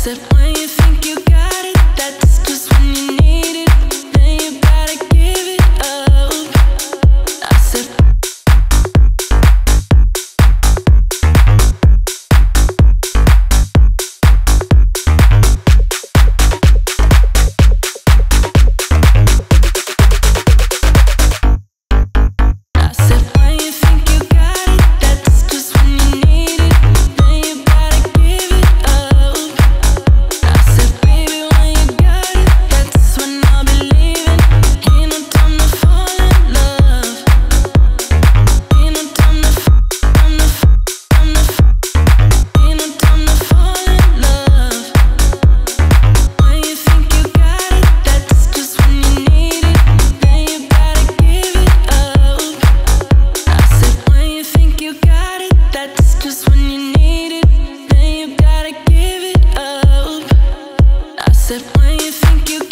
Sip think you